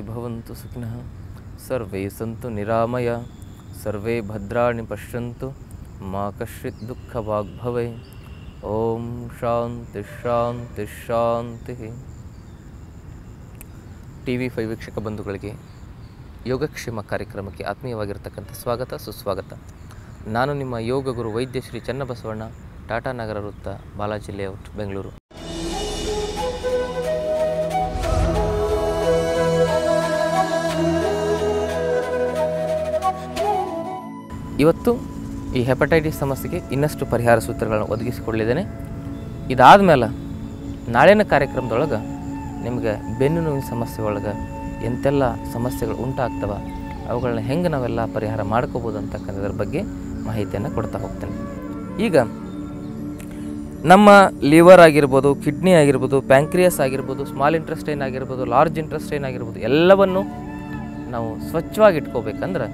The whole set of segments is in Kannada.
ಭವಂತು ಸುಖಿನಃ. ಸರ್ವೇ ಸಂತು ನಿರಾಮಯ, ಸರ್ವೇ ಭದ್ರಾಣಿ ಪಶ್ಯಂತು ಕಶ್ಚಿತ್ कश्चित् ಓಂ ಶಾಂತಿ ಶಾಂತಿ ಶಾಂತಿ. ಟಿ ವಿ ಫೈ ವೀಕ್ಷಕ ಬಂಧುಗಳಿಗೆ ಯೋಗಕ್ಷೇಮ ಕಾರ್ಯಕ್ರಮಕ್ಕೆ ಆತ್ಮೀಯವಾಗಿರ್ತಕ್ಕಂಥ ಸ್ವಾಗತ, ಸುಸ್ವಾಗತ. ನಾನು ನಿಮ್ಮ ಯೋಗ ಗುರು ವೈದ್ಯ ಶ್ರೀ ಚನ್ನಬಸವಣ್ಣ, ಟಾಟಾ ನಗರ ವೃತ್ತ ಲೇಔಟ್ ಬೆಂಗಳೂರು. ಇವತ್ತು ಈ ಹೆಪಟೈಟಿಸ್ ಸಮಸ್ಯೆಗೆ ಇನ್ನಷ್ಟು ಪರಿಹಾರ ಸೂತ್ರಗಳನ್ನು ಒದಗಿಸಿಕೊಡಲಿದ್ದೇನೆ. ಇದಾದ ಮೇಲೆ ನಾಳಿನ ಕಾರ್ಯಕ್ರಮದೊಳಗೆ ನಿಮಗೆ ಬೆನ್ನು ನೋವಿನ ಸಮಸ್ಯೆ ಒಳಗೆ ಎಂತೆಲ್ಲ ಸಮಸ್ಯೆಗಳು ಉಂಟಾಗ್ತವ ಅವುಗಳನ್ನ ಹೆಂಗೆ ನಾವೆಲ್ಲ ಪರಿಹಾರ ಮಾಡ್ಕೋಬೋದು ಅಂತಕ್ಕಂಥದ್ರ ಬಗ್ಗೆ ಮಾಹಿತಿಯನ್ನು ಕೊಡ್ತಾ ಹೋಗ್ತೇನೆ. ಈಗ ನಮ್ಮ ಲಿವರ್ ಆಗಿರ್ಬೋದು, ಕಿಡ್ನಿ ಆಗಿರ್ಬೋದು, ಪ್ಯಾಂಕ್ರಿಯಸ್ ಆಗಿರ್ಬೋದು, ಸ್ಮಾಲ್ ಇಂಟ್ರೆಸ್ಟೈನ್ ಆಗಿರ್ಬೋದು, ಲಾರ್ಜ್ ಇಂಟ್ರೆಸ್ಟೈನ್ ಆಗಿರ್ಬೋದು, ಎಲ್ಲವನ್ನು ನಾವು ಸ್ವಚ್ಛವಾಗಿ ಇಟ್ಕೋಬೇಕಂದ್ರೆ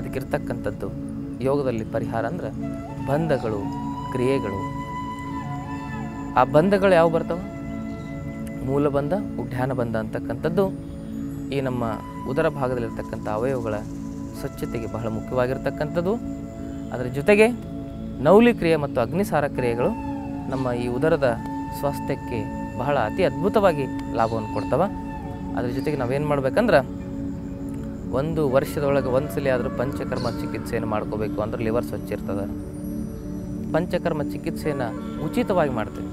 ಅದಕ್ಕಿರ್ತಕ್ಕಂಥದ್ದು ಯೋಗದಲ್ಲಿ ಪರಿಹಾರ ಅಂದ್ರೆ ಬಂಧಗಳು, ಕ್ರಿಯೆಗಳು. ಆ ಬಂಧಗಳು ಯಾವ ಮೂಲ ಬಂಧ ಉಡ್ಯಾನ ಬಂಧ ಅಂತಕ್ಕಂಥದ್ದು ಈ ನಮ್ಮ ಉದರ ಭಾಗದಲ್ಲಿರ್ತಕ್ಕಂಥ ಅವಯವಗಳ ಸ್ವಚ್ಛತೆಗೆ ಬಹಳ ಮುಖ್ಯವಾಗಿರ್ತಕ್ಕಂಥದ್ದು. ಅದರ ಜೊತೆಗೆ ನೌಲಿ ಕ್ರಿಯೆ ಮತ್ತು ಅಗ್ನಿಸಾರ ಕ್ರಿಯೆಗಳು ನಮ್ಮ ಈ ಉದರದ ಸ್ವಾಸ್ಥ್ಯಕ್ಕೆ ಬಹಳ ಅತಿ ಅದ್ಭುತವಾಗಿ ಲಾಭವನ್ನು ಕೊಡ್ತವೆ. ಅದ್ರ ಜೊತೆಗೆ ನಾವೇನು ಮಾಡ್ಬೇಕಂದ್ರೆ ಒಂದು ವರ್ಷದೊಳಗೆ ಒಂದು ಸಲ ಆದರೂ ಪಂಚಕರ್ಮ ಚಿಕಿತ್ಸೆಯನ್ನು ಮಾಡ್ಕೋಬೇಕು ಅಂದ್ರೆ ಲಿವರ್ ಸ್ವಚ್ಛ ಇರ್ತದೆ. ಪಂಚಕರ್ಮ ಚಿಕಿತ್ಸೆಯನ್ನು ಉಚಿತವಾಗಿ ಮಾಡ್ತೀವಿ.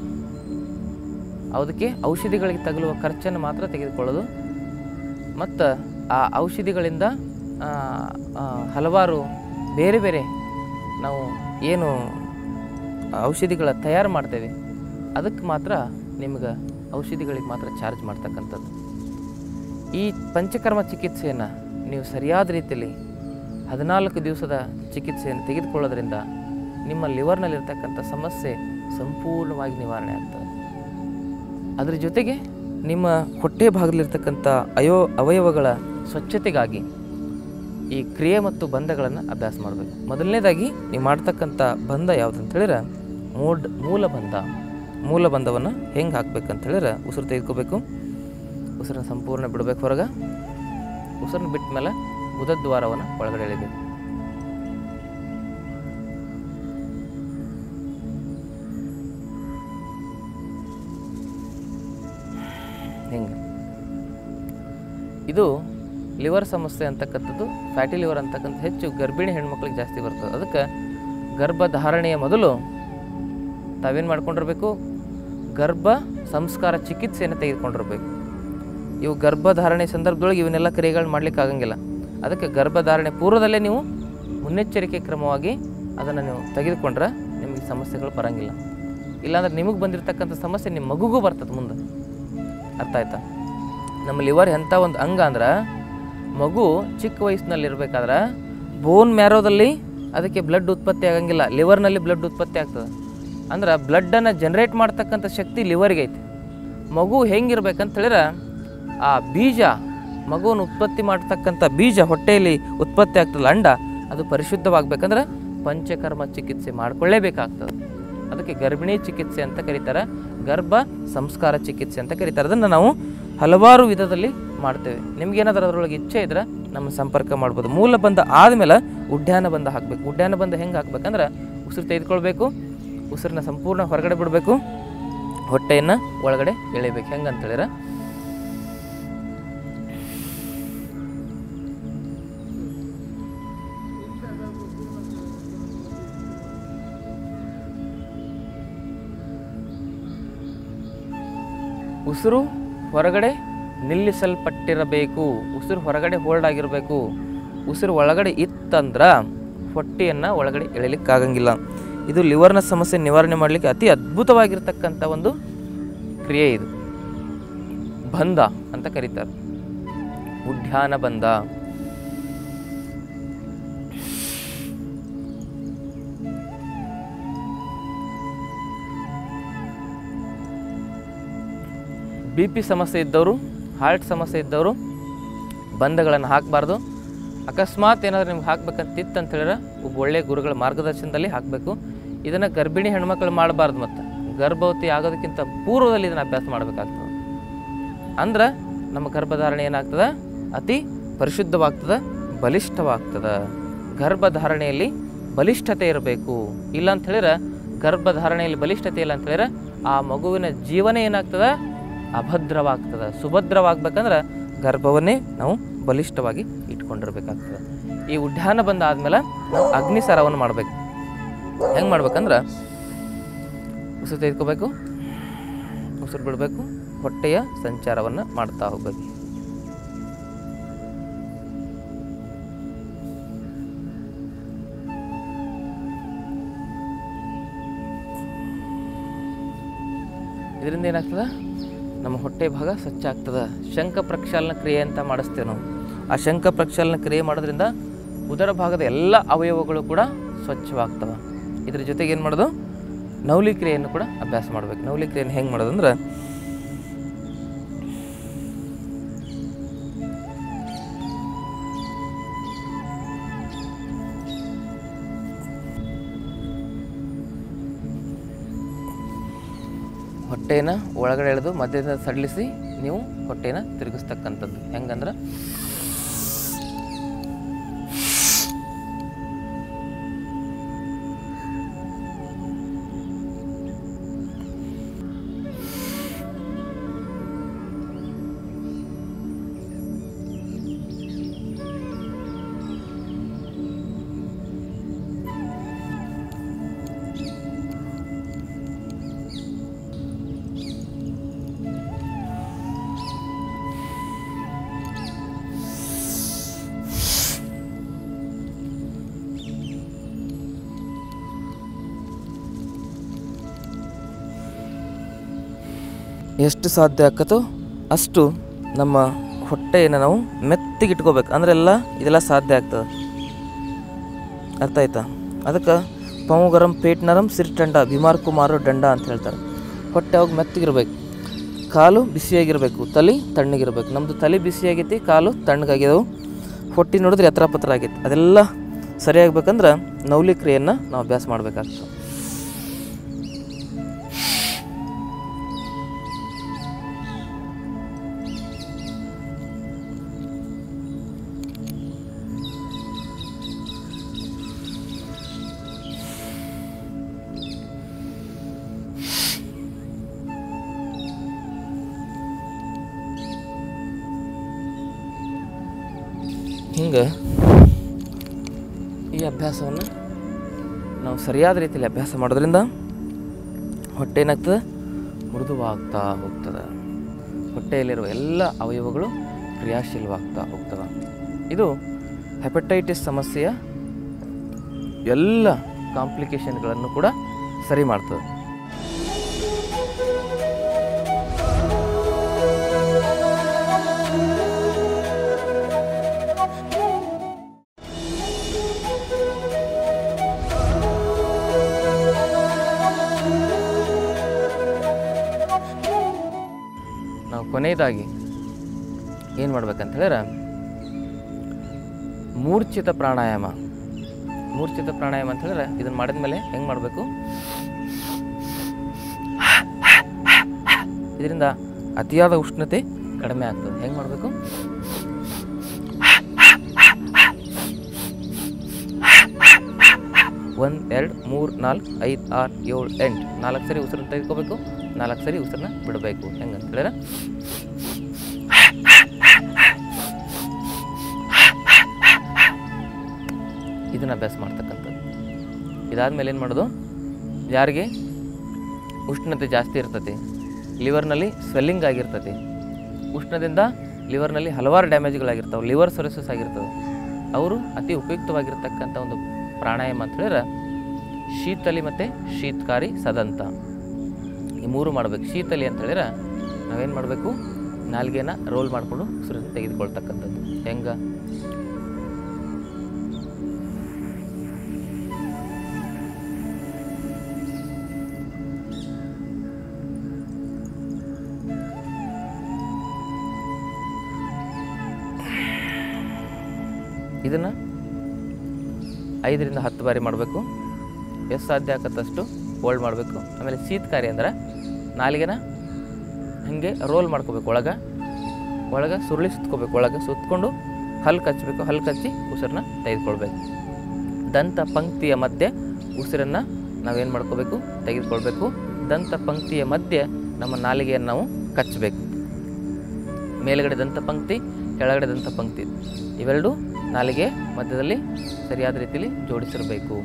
ಅದಕ್ಕೆ ಔಷಧಿಗಳಿಗೆ ತಗಲುವ ಖರ್ಚನ್ನು ಮಾತ್ರ ತೆಗೆದುಕೊಳ್ಳೋದು. ಮತ್ತು ಆ ಔಷಧಿಗಳಿಂದ ಹಲವಾರು ಬೇರೆ ಬೇರೆ ನಾವು ಏನು ಔಷಧಿಗಳ ತಯಾರು ಮಾಡ್ತೇವೆ. ಅದಕ್ಕೆ ಮಾತ್ರ ನಿಮ್ಗೆ ಔಷಧಿಗಳಿಗೆ ಮಾತ್ರ ಚಾರ್ಜ್ ಮಾಡ್ತಕ್ಕಂಥದ್ದು. ಈ ಪಂಚಕರ್ಮ ಚಿಕಿತ್ಸೆಯನ್ನು ನೀವು ಸರಿಯಾದ ರೀತಿಯಲ್ಲಿ ಹದಿನಾಲ್ಕು ದಿವಸದ ಚಿಕಿತ್ಸೆಯನ್ನು ತೆಗೆದುಕೊಳ್ಳೋದ್ರಿಂದ ನಿಮ್ಮ ಲಿವರ್ನಲ್ಲಿರ್ತಕ್ಕಂಥ ಸಮಸ್ಯೆ ಸಂಪೂರ್ಣವಾಗಿ ನಿವಾರಣೆ ಆಗ್ತದೆ. ಅದರ ಜೊತೆಗೆ ನಿಮ್ಮ ಹೊಟ್ಟೆ ಭಾಗದಲ್ಲಿರ್ತಕ್ಕಂಥ ಅಯೋ, ಅವಯವಗಳ ಸ್ವಚ್ಛತೆಗಾಗಿ ಈ ಕ್ರಿಯೆ ಮತ್ತು ಬಂಧಗಳನ್ನು ಅಭ್ಯಾಸ ಮಾಡಬೇಕು. ಮೊದಲನೇದಾಗಿ ನೀವು ಮಾಡ್ತಕ್ಕಂಥ ಬಂಧ ಯಾವುದು ಅಂತ ಹೇಳಿದ್ರೆ ಮೂಡ್ ಮೂಲ ಬಂಧ ಮೂಲ ಬಂಧವನ್ನು ಹೆಂಗೆ ಹಾಕ್ಬೇಕಂತ ಹೇಳಿದ್ರೆ ಉಸಿರು ತೆಗೆದುಕೋಬೇಕು. ಉಸಿರನ್ನ ಸಂಪೂರ್ಣ ಬಿಡಬೇಕು ಹೊರಗೆ. ಉಸಿರನ್ನ ಬಿಟ್ಟ ಮೇಲೆ ಉದದ್ವಾರವನ್ನು ಒಳಗಡೆ ಎಳಿಬೇಕು ಹಿಂಗೆ. ಇದು ಲಿವರ್ ಸಮಸ್ಯೆ ಅಂತಕ್ಕಂಥದ್ದು, ಫ್ಯಾಟಿ ಲಿವರ್ ಅಂತಕ್ಕಂಥ ಹೆಚ್ಚು ಗರ್ಭಿಣಿ ಹೆಣ್ಮಕ್ಳಿಗೆ ಜಾಸ್ತಿ ಬರ್ತದೆ. ಅದಕ್ಕೆ ಗರ್ಭಧಾರಣೆಯ ಮೊದಲು ತಾವೇನು ಮಾಡ್ಕೊಂಡಿರಬೇಕು? ಗರ್ಭ ಸಂಸ್ಕಾರ ಚಿಕಿತ್ಸೆಯನ್ನು ತೆಗೆದುಕೊಂಡಿರ್ಬೇಕು. ಇವು ಗರ್ಭಧಾರಣೆ ಸಂದರ್ಭದೊಳಗೆ ಇವನ್ನೆಲ್ಲ ಕ್ರಿಯೆಗಳು ಮಾಡ್ಲಿಕ್ಕೆ ಆಗಂಗಿಲ್ಲ. ಅದಕ್ಕೆ ಗರ್ಭಧಾರಣೆ ಪೂರ್ವದಲ್ಲೇ ನೀವು ಮುನ್ನೆಚ್ಚರಿಕೆ ಕ್ರಮವಾಗಿ ಅದನ್ನು ನೀವು ತೆಗೆದುಕೊಂಡ್ರೆ ನಿಮಗೆ ಸಮಸ್ಯೆಗಳು ಬರೋಂಗಿಲ್ಲ. ಇಲ್ಲಾಂದ್ರೆ ನಿಮಗೆ ಬಂದಿರತಕ್ಕಂಥ ಸಮಸ್ಯೆ ನಿಮ್ಮ ಮಗುಗೂ ಬರ್ತದೆ ಮುಂದೆ. ಅರ್ಥ ಆಯ್ತಾ? ನಮ್ಮ ಲಿವರ್ ಎಂಥ ಒಂದು ಅಂಗ ಅಂದ್ರೆ ಮಗು ಚಿಕ್ಕ ವಯಸ್ಸಿನಲ್ಲಿರಬೇಕಾದ್ರೆ ಬೋನ್ ಮ್ಯಾರೋದಲ್ಲಿ ಅದಕ್ಕೆ ಬ್ಲಡ್ ಉತ್ಪತ್ತಿ ಆಗಂಗಿಲ್ಲ. ಲಿವರ್ನಲ್ಲಿ ಬ್ಲಡ್ ಉತ್ಪತ್ತಿ ಆಗ್ತದೆ. ಅಂದ್ರೆ ಬ್ಲಡ್ಡನ್ನು ಜನರೇಟ್ ಮಾಡ್ತಕ್ಕಂಥ ಶಕ್ತಿ ಲಿವರ್ಗೆ ಐತೆ. ಮಗು ಹೆಂಗಿರ್ಬೇಕಂತ ಹೇಳಿದ್ರೆ ಆ ಬೀಜ, ಮಗುವನ್ನು ಉತ್ಪತ್ತಿ ಮಾಡ್ತಕ್ಕಂಥ ಬೀಜ ಹೊಟ್ಟೆಯಲ್ಲಿ ಉತ್ಪತ್ತಿ ಆಗ್ತದೆ ಅಂಡ ಅದು ಪರಿಶುದ್ಧವಾಗಬೇಕಂದ್ರೆ ಪಂಚಕರ್ಮ ಚಿಕಿತ್ಸೆ ಮಾಡಿಕೊಳ್ಳೇಬೇಕಾಗ್ತದೆ. ಅದಕ್ಕೆ ಗರ್ಭಿಣಿ ಚಿಕಿತ್ಸೆ ಅಂತ ಕರೀತಾರೆ, ಗರ್ಭ ಸಂಸ್ಕಾರ ಚಿಕಿತ್ಸೆ ಅಂತ ಕರೀತಾರೆ. ಅದನ್ನು ನಾವು ಹಲವಾರು ವಿಧದಲ್ಲಿ ಮಾಡ್ತೇವೆ. ನಿಮ್ಗೇನಾದರೂ ಅದರೊಳಗೆ ಇಚ್ಛೆ ಇದ್ರೆ ನಮ್ಮ ಸಂಪರ್ಕ ಮಾಡ್ಬೋದು. ಮೂಲ ಬಂದ ಆದಮೇಲೆ ಉಡ್ಯಾನ ಬಂದ ಹಾಕಬೇಕು. ಉಡ್ಯಾನ ಬಂದ ಹೆಂಗೆ ಹಾಕ್ಬೇಕಂದ್ರೆ ಉಸಿರು ತೆಗೆದುಕೊಳ್ಬೇಕು, ಉಸಿರನ್ನ ಸಂಪೂರ್ಣ ಹೊರಗಡೆ ಬಿಡಬೇಕು, ಹೊಟ್ಟೆಯನ್ನು ಒಳಗಡೆ ಎಳಿಬೇಕು ಹೆಂಗೆ ಅಂತೇಳಿದ್ರೆ ಉಸಿರು ಹೊರಗಡೆ ನಿಲ್ಲಿಸಲ್ಪಟ್ಟಿರಬೇಕು. ಉಸಿರು ಹೊರಗಡೆ ಹೋಲ್ಡ್ ಆಗಿರಬೇಕು. ಉಸಿರು ಒಳಗಡೆ ಇತ್ತಂದ್ರೆ ಹೊಟ್ಟೆಯನ್ನು ಒಳಗಡೆ ಎಳಿಲಿಕ್ಕಾಗಂಗಿಲ್ಲ. ಇದು ಲಿವರ್ನ ಸಮಸ್ಯೆ ನಿವಾರಣೆ ಮಾಡಲಿಕ್ಕೆ ಅತಿ ಅದ್ಭುತವಾಗಿರ್ತಕ್ಕಂಥ ಒಂದು ಕ್ರಿಯೆ ಇದು. ಬಂಧ ಅಂತ ಕರೀತಾರೆ. ಉಡ್ಯಾನ ಬಂಧ ಬಿ ಪಿ ಸಮಸ್ಯೆ ಇದ್ದವರು, ಹಾರ್ಟ್ ಸಮಸ್ಯೆ ಇದ್ದವರು ಬಂಧಗಳನ್ನು ಹಾಕಬಾರ್ದು. ಅಕಸ್ಮಾತ್ ಏನಾದರೂ ನಿಮ್ಗೆ ಹಾಕ್ಬೇಕಂತಿತ್ತು ಅಂತ ಹೇಳಿದ್ರೆ ಒಬ್ಬ ಒಳ್ಳೆಯ ಗುರುಗಳ ಮಾರ್ಗದರ್ಶನದಲ್ಲಿ ಹಾಕಬೇಕು. ಇದನ್ನು ಗರ್ಭಿಣಿ ಹೆಣ್ಮಕ್ಳು ಮಾಡಬಾರ್ದು ಮತ್ತು. ಗರ್ಭವತಿ ಆಗೋದಕ್ಕಿಂತ ಪೂರ್ವದಲ್ಲಿ ಇದನ್ನು ಅಭ್ಯಾಸ ಮಾಡಬೇಕಾಗ್ತದೆ. ಅಂದ್ರೆ ನಮ್ಮ ಗರ್ಭಧಾರಣೆ ಏನಾಗ್ತದೆ? ಅತಿ ಪರಿಶುದ್ಧವಾಗ್ತದೆ, ಬಲಿಷ್ಠವಾಗ್ತದೆ. ಗರ್ಭಧಾರಣೆಯಲ್ಲಿ ಬಲಿಷ್ಠತೆ ಇರಬೇಕು. ಇಲ್ಲ ಅಂತ ಹೇಳಿದ್ರೆ ಗರ್ಭಧಾರಣೆಯಲ್ಲಿ ಬಲಿಷ್ಠತೆ ಇಲ್ಲ ಅಂತ ಹೇಳಿದ್ರೆ ಆ ಮಗುವಿನ ಜೀವನ ಏನಾಗ್ತದೆ? ಅಭದ್ರವಾಗ್ತದೆ. ಸುಭದ್ರವಾಗ್ಬೇಕಂದ್ರೆ ಗರ್ಭವನ್ನೇ ನಾವು ಬಲಿಷ್ಠವಾಗಿ ಇಟ್ಕೊಂಡಿರ್ಬೇಕಾಗ್ತದೆ. ಈ ಉಡ್ಯಾನ ಬಂದಾದ್ಮೇಲೆ ನಾವು ನಾವು ಅಗ್ನಿಸಾರವನ್ನು ಮಾಡಬೇಕು. ಹೆಂಗೆ ಮಾಡ್ಬೇಕಂದ್ರೆ ಉಸಿರು ತೆಗೆದುಕೋಬೇಕು, ಉಸಿರು ಬಿಡಬೇಕು, ಹೊಟ್ಟೆಯ ಸಂಚಾರವನ್ನು ಮಾಡ್ತಾ ಹೋಗ್ಬೇಕು. ಇದರಿಂದ ಏನಾಗ್ತದೆ? ನಮ್ಮ ಹೊಟ್ಟೆ ಭಾಗ ಸ್ವಚ್ಛ ಆಗ್ತದೆ. ಶಂಖ ಪ್ರಕ್ಷಾಲನ ಕ್ರಿಯೆ ಅಂತ ಮಾಡಿಸ್ತೇವೆ ನಾವು. ಆ ಶಂಖ ಪ್ರಕ್ಷಾಲನ ಕ್ರಿಯೆ ಮಾಡೋದ್ರಿಂದ ಉದರ ಭಾಗದ ಎಲ್ಲ ಅವಯವಗಳು ಕೂಡ ಸ್ವಚ್ಛವಾಗ್ತವೆ. ಇದ್ರ ಜೊತೆಗೆ ಏನು ಮಾಡೋದು? ನೌಲಿ ಕ್ರಿಯೆಯನ್ನು ಕೂಡ ಅಭ್ಯಾಸ ಮಾಡಬೇಕು. ನೌಲಿ ಕ್ರಿಯೆಯನ್ನು ಹೆಂಗೆ ಮಾಡೋದು ಹೊಟ್ಟೆನ ಒಳಗಡೆ ಎಳೆದು ಮಧ್ಯದಿಂದ ಸಡಿಲಿಸಿ ನೀವು ಹೊಟ್ಟೆನ ತಿರುಗಿಸ್ತಕ್ಕಂಥದ್ದು. ಹೆಂಗಂದ್ರೆ ಎಷ್ಟು ಸಾಧ್ಯ ಆಕತ್ತೋ ಅಷ್ಟು ನಮ್ಮ ಹೊಟ್ಟೆಯನ್ನು ನಾವು ಮೆತ್ತಿಗೆ ಇಟ್ಕೋಬೇಕು ಅಂದ್ರೆ ಎಲ್ಲ ಇದೆಲ್ಲ ಸಾಧ್ಯ ಆಗ್ತದೆ. ಅರ್ಥ ಆಯ್ತಾ? ಅದಕ್ಕೆ ಪಮುಗರಂ ಪೇಟ್ ನರಂ ಸಿರ್ ಟಂಡ ಬಿಮಾರ್ ಕುಮಾರು ದಂಡ ಅಂತ ಹೇಳ್ತಾರೆ. ಹೊಟ್ಟೆ ಅವಾಗ ಮೆತ್ತಗಿರ್ಬೇಕು. ಕಾಲು ಬಿಸಿಯಾಗಿರಬೇಕು, ತಲೆ ತಣ್ಣಗಿರ್ಬೇಕು. ನಮ್ಮದು ತಲೆ ಬಿಸಿಯಾಗೈತಿ, ಕಾಲು ತಣ್ಣಗಾಗ್ಯದವು ಹೊಟ್ಟೆ ನೋಡಿದ್ರೆ ಎತ್ತರ ಪತ್ರ ಆಗೈತಿ. ಅದೆಲ್ಲ ಸರಿಯಾಗಬೇಕಂದ್ರೆ ನೌಲಿ ಕ್ರಿಯೆಯನ್ನು ನಾವು ಅಭ್ಯಾಸ ಮಾಡಬೇಕಾಗ್ತದೆ. ಹಿಂಗೆ? ಈ ಅಭ್ಯಾಸವನ್ನು ನಾವು ಸರಿಯಾದ ರೀತಿಯಲ್ಲಿ ಅಭ್ಯಾಸ ಮಾಡೋದ್ರಿಂದ ಹೊಟ್ಟೆ ಏನಾಗ್ತದೆ? ಮೃದುವಾಗ್ತಾ ಹೋಗ್ತದೆ. ಹೊಟ್ಟೆಯಲ್ಲಿರುವ ಎಲ್ಲ ಅವಯವಗಳು ಕ್ರಿಯಾಶೀಲವಾಗ್ತಾ ಹೋಗ್ತವೆ. ಇದು ಹೆಪಟೈಟಿಸ್ ಸಮಸ್ಯೆಯ ಎಲ್ಲ ಕಾಂಪ್ಲಿಕೇಶನ್ಗಳನ್ನು ಕೂಡ ಸರಿ ಮಾಡ್ತದೆ. ಕೊನೆಯದಾಗಿ ಏನು ಮಾಡ್ಬೇಕಂತ ಹೇಳಿದ್ರೆ ಮೂರ್ಛಿತ ಪ್ರಾಣಾಯಾಮ. ಮೂರ್ಛಿತ ಪ್ರಾಣಾಯಾಮ ಅಂತ ಹೇಳಿದ್ರೆ ಇದನ್ನ ಮಾಡಿದ ಮೇಲೆ ಹೆಂಗೆ ಮಾಡಬೇಕು? ಇದರಿಂದ ಅತಿಯಾದ ಉಷ್ಣತೆ ಕಡಿಮೆ ಆಗ್ತದೆ. ಹೆಂಗೆ ಮಾಡಬೇಕು? ಒಂದು, ಎರಡು, ಮೂರು, ನಾಲ್ಕು, ಐದು, ಆರು, ಏಳು, ಎಂಟು. ನಾಲ್ಕು ಸರಿ ಉಸಿರನ್ನ ತೆಗೆದುಕೋಬೇಕು, ನಾಲ್ಕು ಸರಿ ಉಸಿರನ್ನ ಬಿಡಬೇಕು. ಹೆಂಗಂತ ಹೇಳಿದ್ರೆ ಇದನ್ನು ಅಭ್ಯಾಸ ಮಾಡ್ತಕ್ಕಂಥದ್ದು. ಇದಾದಮೇಲೆ ಏನು ಮಾಡೋದು? ಯಾರಿಗೆ? ಉಷ್ಣತೆ ಜಾಸ್ತಿ ಇರ್ತದೆ. ಲಿವರ್ನಲ್ಲಿ ಸ್ವೆಲ್ಲಿಂಗ್ ಆಗಿರ್ತದೆ. ಉಷ್ಣದಿಂದ ಲಿವರ್ನಲ್ಲಿ ಹಲವಾರು ಡ್ಯಾಮೇಜ್ಗಳಾಗಿರ್ತವೆ. ಲಿವರ್ ಸರ್ವಿಸಸ್ ಆಗಿರ್ತವೆ ಅವರು ಅತಿ ಉಪಯುಕ್ತವಾಗಿರ್ತಕ್ಕಂಥ ಒಂದು ಪ್ರಾಣಾಯಾಮ ಅಂತ ಹೇಳಿದ್ರೆ ಶೀತಲಿ ಮತ್ತು ಶೀತಕಾರಿ ಸದಂತ. ಈ ಮೂರು ಮಾಡಬೇಕು. ಶೀತಲಿ ಅಂತ ಹೇಳಿದ್ರೆ ನಾವೇನು ಮಾಡಬೇಕು? ನಾಲ್ಗೆನ ರೋಲ್ ಮಾಡಿಕೊಂಡು ಉಸಿರನ್ನು ತೆಗೆದುಕೊಳ್ತಕ್ಕಂಥದ್ದು. ಹೆಂಗೆ? ಇದನ್ನು ಐದರಿಂದ ಹತ್ತು ಬಾರಿ ಮಾಡಬೇಕು. ಎಷ್ಟು ಸಾಧ್ಯ ಆಗತ್ತಷ್ಟು ಹೋಲ್ಡ್ ಮಾಡಬೇಕು. ಆಮೇಲೆ ಶೀತಕಾರಿ ಅಂದ್ರೆ ನಾಲಿಗೆನ ಹಾಗೆ ರೋಲ್ ಮಾಡ್ಕೋಬೇಕು ಒಳಗೆ. ಒಳಗೆ ಸುರುಳಿ ಸುತ್ಕೋಬೇಕು. ಒಳಗೆ ಸುತ್ಕೊಂಡು ಹಲ್ಲು ಕಚ್ಚಬೇಕು ಹಲ್ಲು ಕಚ್ಚಿ ಉಸಿರನ್ನ ತೆಗೆದುಕೊಳ್ಬೇಕು. ದಂತ ಪಂಕ್ತಿಯ ಮಧ್ಯೆ ಉಸಿರನ್ನು ನಾವೇನು ಮಾಡ್ಕೋಬೇಕು? ತೆಗೆದುಕೊಳ್ಬೇಕು. ದಂತ ಪಂಕ್ತಿಯ ಮಧ್ಯೆ ನಮ್ಮ ನಾಲಿಗೆಯನ್ನು ನಾವು ಕಚ್ಚಬೇಕು. ಮೇಲುಗಡೆ ದಂತ ಪಂಕ್ತಿ, ಕೆಳಗಡೆ ದಂತ ಪಂಕ್ತಿ. ಇವೆರಡು ನಾಲಿಗೆ ಮಧ್ಯದಲ್ಲಿ ಸರಿಯಾದ ರೀತಿಯಲ್ಲಿ ಜೋಡಿಸಿರಬೇಕು.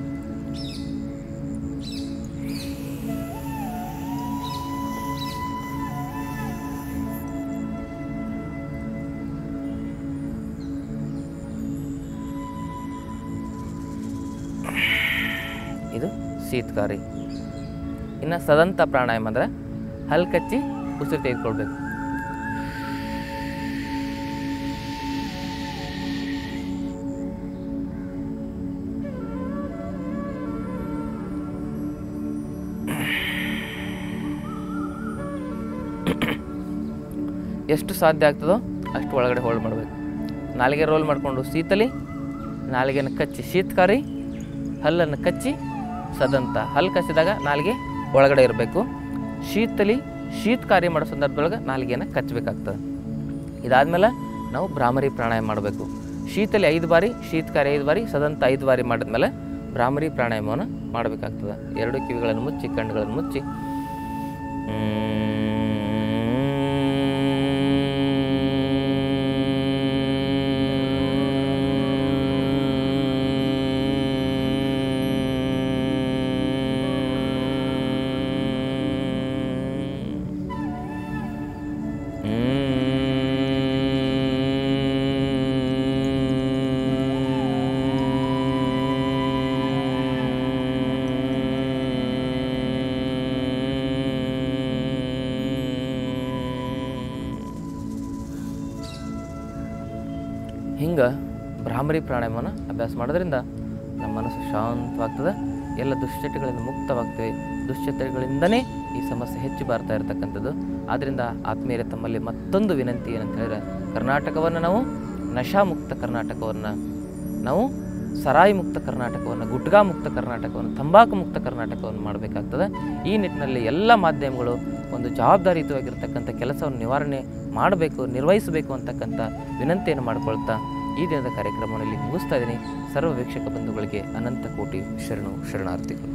ಇದು ಶೀತಕಾರಿ. ಇನ್ನು ಸದಂತ ಪ್ರಾಣಾಯಾಮ ಅಂದರೆ ಹಲ್ಕಚ್ಚಿ ಉಸಿರು ತೆಗೆದುಕೊಳ್ಬೇಕು. ಎಷ್ಟು ಸಾಧ್ಯ ಆಗ್ತದೋ ಅಷ್ಟು ಒಳಗಡೆ ಹೋಲ್ಡ್ ಮಾಡಬೇಕು. ನಾಲಿಗೆ ರೋಲ್ ಮಾಡಿಕೊಂಡು ಶೀತಲಿ ನಾಲಿಗೆಯನ್ನು ಕಚ್ಚಿ ಶೀತಕಾರಿ, ಹಲ್ಲನ್ನು ಕಚ್ಚಿ ಸದಂತ ಹಲ್ಲು ಕಚ್ಚಿದಾಗ ನಾಲಿಗೆ ಒಳಗಡೆ ಇರಬೇಕು. ಶೀತಲಿ, ಶೀತಕಾರಿ ಮಾಡೋ ಸಂದರ್ಭದೊಳಗೆ ನಾಲಿಗೆಯನ್ನು ಕಚ್ಚಬೇಕಾಗ್ತದೆ. ಇದಾದಮೇಲೆ ನಾವು ಭ್ರಾಮರಿ ಪ್ರಾಣಾಯಾಮ ಮಾಡಬೇಕು. ಶೀತಲಿ ಐದು ಬಾರಿ, ಶೀತಕಾರಿ ಐದು ಬಾರಿ, ಸದಂತ ಐದು ಬಾರಿ ಮಾಡಿದ್ಮೇಲೆ ಭ್ರಾಮರಿ ಪ್ರಾಣಾಯಾಮವನ್ನು ಮಾಡಬೇಕಾಗ್ತದೆ. ಎರಡು ಕಿವಿಗಳನ್ನು ಮುಚ್ಚಿ, ಕಣ್ಣುಗಳನ್ನು ಮುಚ್ಚಿ. ಹಿಂಗೆ ಭ್ರಾಮರಿ ಪ್ರಾಣಾಯಾಮನ ಅಭ್ಯಾಸ ಮಾಡೋದ್ರಿಂದ ನಮ್ಮ ಮನಸ್ಸು ಶಾಂತವಾಗ್ತದೆ. ಎಲ್ಲ ದುಶ್ಚಟಗಳಿಂದ ಮುಕ್ತವಾಗ್ತೇವೆ. ದುಶ್ಚಟಗಳಿಂದನೇ ಈ ಸಮಸ್ಯೆ ಹೆಚ್ಚು ಬರ್ತಾ ಇರತಕ್ಕಂಥದ್ದು. ಆದ್ದರಿಂದ ಆತ್ಮೀಯರೇ ತಮ್ಮಲ್ಲಿ ಮತ್ತೊಂದು ವಿನಂತಿ ಏನಂತ ಹೇಳಿದ್ರೆ, ಕರ್ನಾಟಕವನ್ನು ನಾವು ನಶಾಮುಕ್ತ ಕರ್ನಾಟಕವನ್ನು, ನಾವು ಸರಾಯಿ ಮುಕ್ತ ಕರ್ನಾಟಕವನ್ನು ಗುಟ್ಗಾ ಮುಕ್ತ ಕರ್ನಾಟಕವನ್ನು ತಂಬಾಕು ಮುಕ್ತ ಕರ್ನಾಟಕವನ್ನು ಮಾಡಬೇಕಾಗ್ತದೆ. ಈ ನಿಟ್ಟಿನಲ್ಲಿ ಎಲ್ಲ ಮಾಧ್ಯಮಗಳು ಒಂದು ಜವಾಬ್ದಾರಿಯುತವಾಗಿರ್ತಕ್ಕಂಥ ಕೆಲಸವನ್ನು ನಿವಾರಣೆ ಮಾಡಬೇಕು, ನಿರ್ವಹಿಸಬೇಕು ಅಂತಕ್ಕಂಥ ವಿನಂತಿಯನ್ನು ಮಾಡಿಕೊಳ್ತಾ ಈ ದಿನದ ಕಾರ್ಯಕ್ರಮದಲ್ಲಿ ಮುಗಿಸ್ತಾ ಇದ್ದೀನಿ. ಸರ್ವ ವೀಕ್ಷಕ ಬಂಧುಗಳಿಗೆ ಅನಂತ ಕೋಟಿ ಶರಣು ಶರಣಾರ್ಥಿಗಳು.